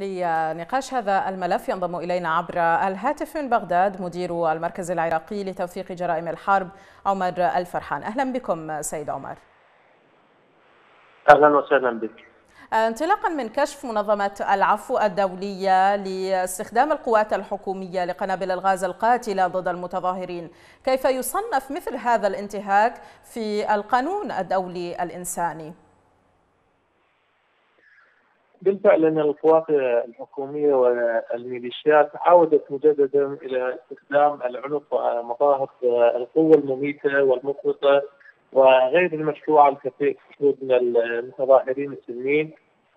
لنقاش هذا الملف ينضم إلينا عبر الهاتف من بغداد مدير المركز العراقي لتوثيق جرائم الحرب عمر الفرحان. أهلا بكم سيد عمر. أهلا وسهلا بك. انطلاقا من كشف منظمة العفو الدولية لاستخدام القوات الحكومية لقنابل الغاز القاتلة ضد المتظاهرين كيف يصنف مثل هذا الانتهاك في القانون الدولي الإنساني؟ بالفعل أن القوات الحكومية والميليشيات عودت مجددا إلى استخدام العنف ومظاهر القوة المميتة والمفرطه وغير المشروعه حشود من المتظاهرين السلميين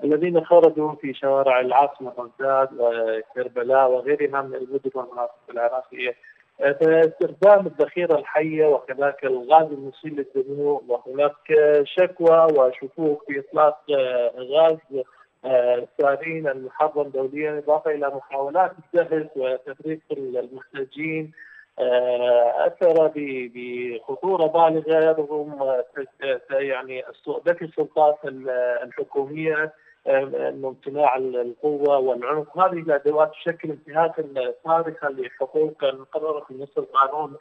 الذين خرجوا في شوارع العاصمة بغداد وكربلاء وغيرها من المدن والمناطق العراقية. فاستخدام الذخيرة الحية وكذلك الغاز المسيل للدموع وهناك شكوى وشكوك في إطلاق غاز السارين المحرم دوليا إضافة إلى محاولات الدهس وتفريق المحتجين. أثر بخطورة بالغة رغم يعني ذكي السلطات الحكومية إنه امتناع القوة والعنف. هذه الأدوات تشكل انتهاكا صارخا لحقوق المقرره في نص القانون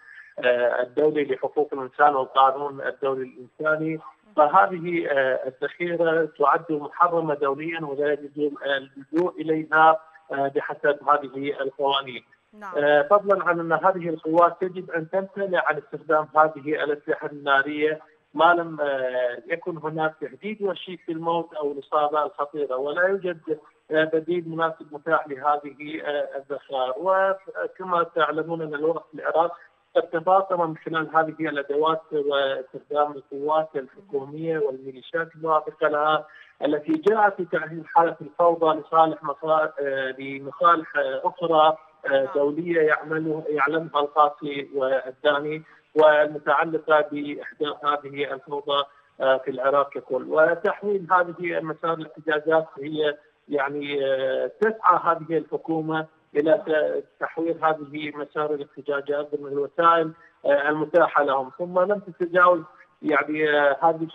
الدولي لحقوق الإنسان والقانون الدولي الإنساني. فهذه الذخيرة تعد محرمة دوليا ولا يجوز اللجوء إليها بحسب هذه القوانين. نعم. فضلا عن أن هذه القوات يجب أن تمتنع عن استخدام هذه الأسلحة النارية ما لم يكن هناك تهديد وشيك بالموت أو الاصابه الخطيرة ولا يوجد بديل مناسب متاح لهذه الذخائر وكما تعلمون أن الوضع في العراق تفاقم من خلال هذه الأدوات واستخدام القوات الحكومية والميليشيات الموافقه لها التي جاءت في تعزيز حالة الفوضى لصالح لمصالح أخرى دولية يعمل يعلمها القاسي والداني والمتعلقة باحداث هذه الفوضى في العراق ككل. وتحويل هذه مسار الاحتجاجات هي يعني تسعى هذه الحكومة إلى تحويل هذه مسار الاحتجاجات ضمن الوسائل المتاحة لهم ثم لم تتجاوز يعني هذه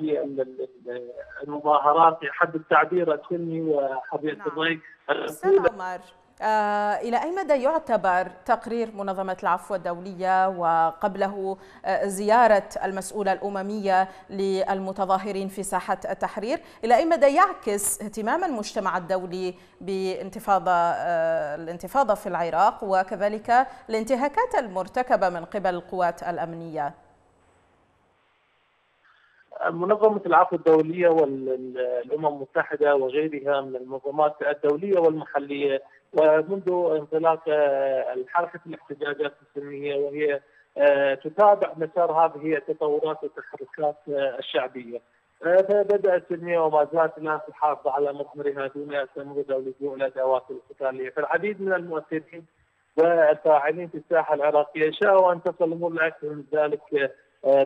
المظاهرات حد التعبير السلمي وحرية نعم. الراي عمر آه إلى أي مدى يعتبر تقرير منظمة العفو الدولية وقبله آه زيارة المسؤولة الأممية للمتظاهرين في ساحة التحرير؟ إلى أي مدى يعكس اهتمام المجتمع الدولي بانتفاضة آه الانتفاضة في العراق وكذلك الانتهاكات المرتكبة من قبل القوات الأمنية؟ منظمة العفو الدولية والأمم المتحدة وغيرها من المنظمات الدولية والمحلية. ومنذ انطلاق حركه الاحتجاجات السلميه وهي تتابع مسار هذه التطورات والتحركات الشعبية. فبدات السلميه وما زالت الآن تحافظ على مضمرها دون أن تمرد أو لجوء إلى الادوات القتاليه، فالعديد من المؤثرين والفاعلين في الساحة العراقية شاءوا أن تصل الأمور لاكثر من ذلك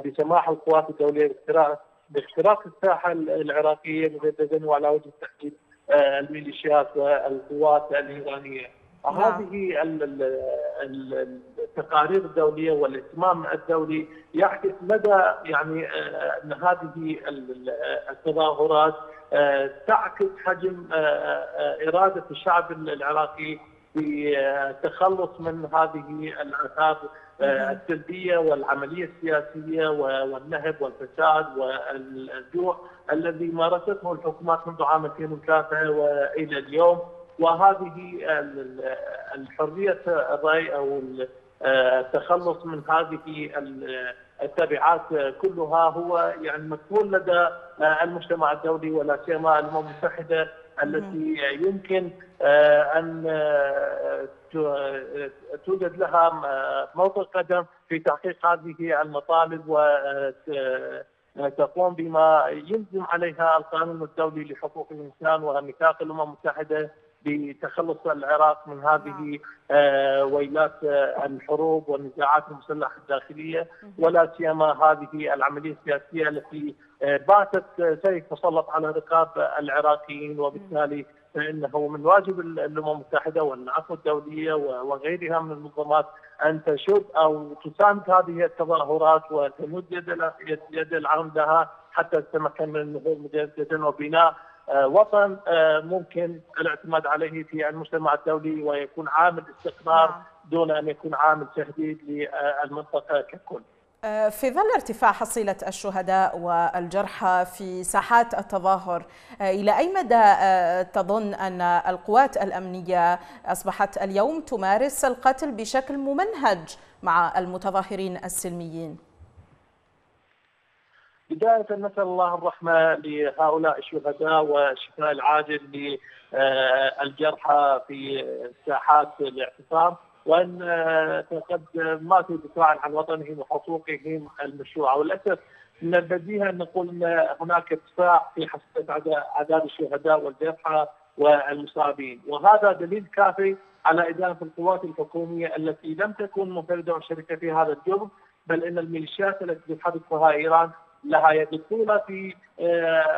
بسماح القوات الدولية باختراق باختراق الساحة العراقية مجددا وعلى وجه التحديد الميليشيات والقوات الإيرانية نعم. هذه التقارير الدولية والاهتمام الدولي يعكس مدى يعني أن هذه التظاهرات تعكس حجم إرادة الشعب العراقي في التخلص من هذه الاثار السلبية والعملية السياسية والنهب والفساد والجوع الذي مارسته الحكومات منذ عام 2003 وإلى اليوم. وهذه الحرية الرأي أو التخلص من هذه التبعات كلها هو يعني مكفول لدى المجتمع الدولي ولا سيما الامم المتحدة التي يمكن أن توجد لها موقع قدم في تحقيق هذه المطالب وتقوم بما يلزم عليها القانون الدولي لحقوق الإنسان وميثاق الأمم المتحدة بتخلص العراق من هذه ويلات الحروب والنزاعات المسلحة الداخلية. ولا سيما هذه العملية السياسية التي باتت سيف مسلط على رقاب العراقيين وبالتالي فإنه من واجب الأمم المتحدة والعفو الدوليه وغيرها من المنظمات أن تشد أو تساند هذه التظاهرات وتمد يد يد العون لها حتى تتمكن من النهوض مجددا وبناء وطن ممكن الاعتماد عليه في المجتمع الدولي ويكون عامل استقرار نعم. دون أن يكون عامل تهديد للمنطقة ككل. في ظل ارتفاع حصيلة الشهداء والجرحى في ساحات التظاهر إلى أي مدى تظن أن القوات الأمنية أصبحت اليوم تمارس القتل بشكل ممنهج مع المتظاهرين السلميين؟ بداية نسأل الله الرحمة لهؤلاء الشهداء والشفاء العاجل للجرحى في ساحات الاعتصام وأن قد ماتوا دفاعا عن وطنهم وحقوقهم المشروعة. وللأسف من البديهه أن نقول أن هناك ارتفاع في حصيله اعداد الشهداء والجرحى والمصابين. وهذا دليل كافي على ادانه القوات الحكومية التي لم تكن منفرده وشركة في هذا الجرم بل إن الميليشيات التي تحركها إيران لها يد في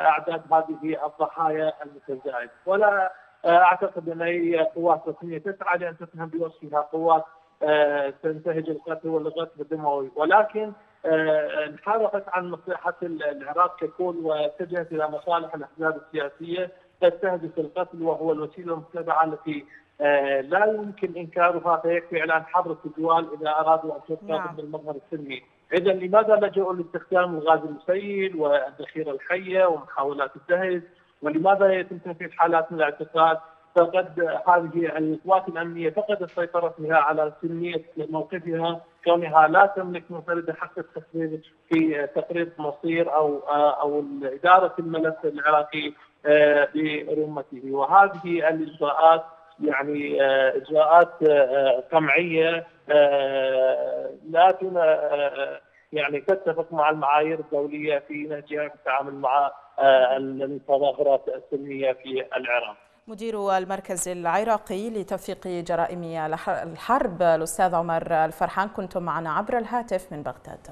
أعداد هذه الضحايا المتزايد. ولا أعتقد أن اي قوات رسميه تسعى لأن تفهم بوصفها قوات تنتهج القتل والغصب الدموي. ولكن انحرفت عن مصلحة العراق ككل واتجهت إلى مصالح الأحزاب السياسية تستهدف القتل وهو الوسيلة المتبعة التي لا يمكن إنكارها. فيكفي إعلان حظر التجوال إذا أرادوا أن تبقى نعم. المظهر السلمي، إذا لماذا لجؤوا لاستخدام الغاز المسيل والذخيرة الحية ومحاولات الدهس ولماذا يتم تنفيذ حالات من الاعتقال؟ فقد هذه القوات الأمنية فقدت سيطرتها على سلميه موقفها كونها لا تملك منفرده حق التصوير في تقرير مصير أو أو اداره الملف العراقي برمته وهذه الإجراءات يعني إجراءات قمعية لا يعني تتفق مع المعايير الدولية في نهجها في التعامل مع المتظاهرات السلميه في العراق. مدير المركز العراقي لتوثيق جرائم الحرب الأستاذ عمر الفرحان كنتم معنا عبر الهاتف من بغداد.